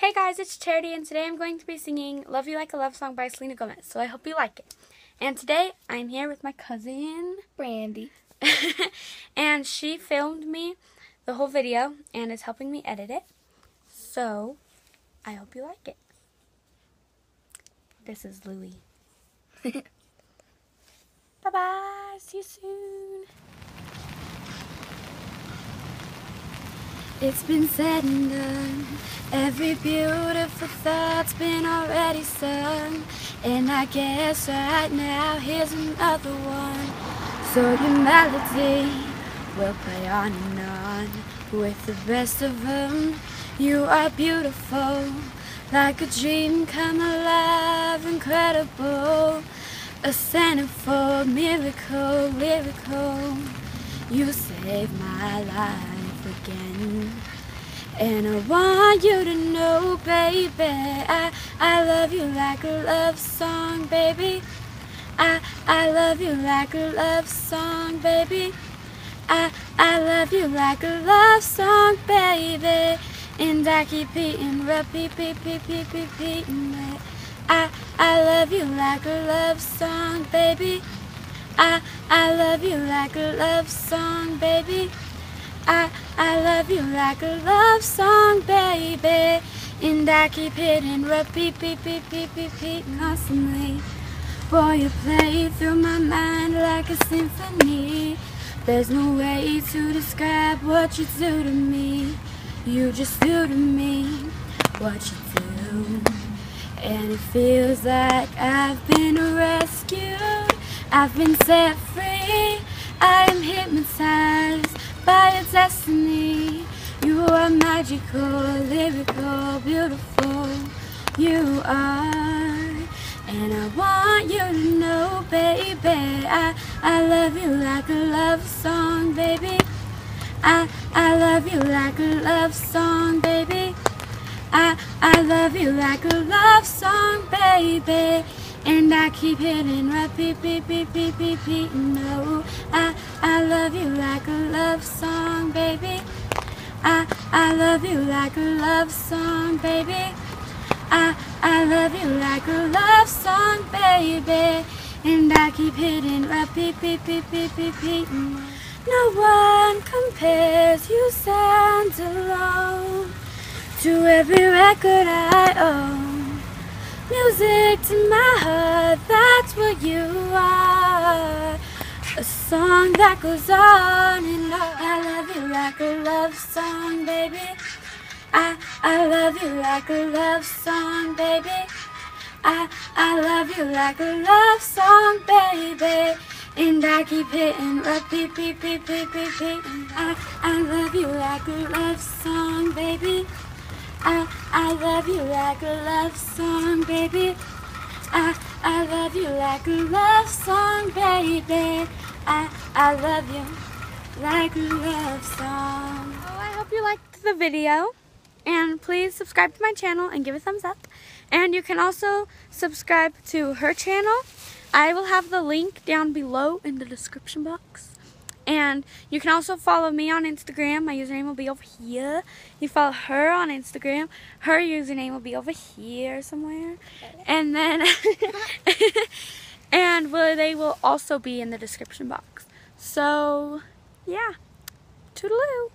Hey guys, it's Charity, and today I'm going to be singing Love You Like a Love Song by Selena Gomez, so I hope you like it. And today I'm here with my cousin, Brandy. and she filmed me the whole video and is helping me edit it. So, I hope you like it. This is Louie. bye bye, see you soon. It's been said and done. Beautiful thought's been already sung. And I guess right now here's another one. So your melody will play on and on with the best of them. You are beautiful, like a dream come alive, incredible. A centerfold miracle, lyrical. You saved my life again. And I want you to know, baby, I, I love you like a love song, baby. I, I love you like a love song, baby. I, I love you like a love song, baby. And I keep beating, repeat, beat, beat, beating it. I, I love you like a love song, baby. I, I love you like a love song, baby. I, I love you like a love song, baby. And I keep hitting repeat, repeat, repeat, repeat constantly. Boy, you play through my mind like a symphony. There's no way to describe what you do to me. You just do to me what you do. And it feels like I've been rescued. I've been set free. I am hypnotized by your destiny. You are magical, lyrical, beautiful. You are. And I want you to know, baby, I, I love you like a love song, baby. I, I love you like a love song, baby. I, I love you like a love song, baby. And I keep hitting repeat, beep, beep, beep, beep. No, I, I love you like a love song, baby. I, I love you like a love song, baby. I, I love you like a love song, baby. And I keep hitting repeat, beep, beep, beep, beep. No one compares, you stand alone to every record I own. Music to my heart, that's what you are. A song that goes on and on. I love you like a love song, baby. I, I love you like a love song, baby. I, I love you like a love song, baby. And I keep hitting repeat, beep, beep, beep. I, I love you like a love song. I, love you like a love song, baby. I, I love you like a love song, baby. I, I love you like a love song. Oh, I hope you liked the video. And please subscribe to my channel and give a thumbs up. And you can also subscribe to her channel. I will have the link down below in the description box. And you can also follow me on Instagram. My username will be over here. You follow her on Instagram. Her username will be over here somewhere. And then, and well, they will also be in the description box. So, yeah. Toodaloo.